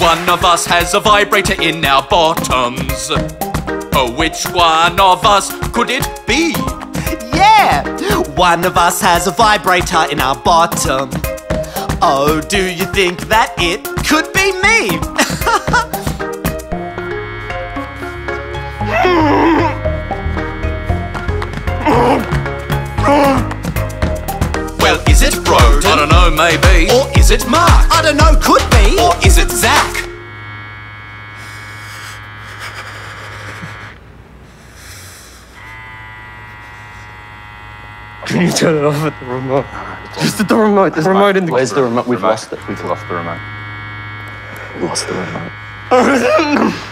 one of us has a vibrator in our bottoms. Oh, which one of us could it be? Yeah! One of us has a vibrator in our bottom. Oh, do you think that it could be me? I don't know, maybe. Or is it Mark? I don't know, could be. Or is it Zach? Can you turn it off at the remote? Just at the remote. There's a remote in the. Where's the remote? We've lost it. We've lost the remote. Lost the remote. Oh,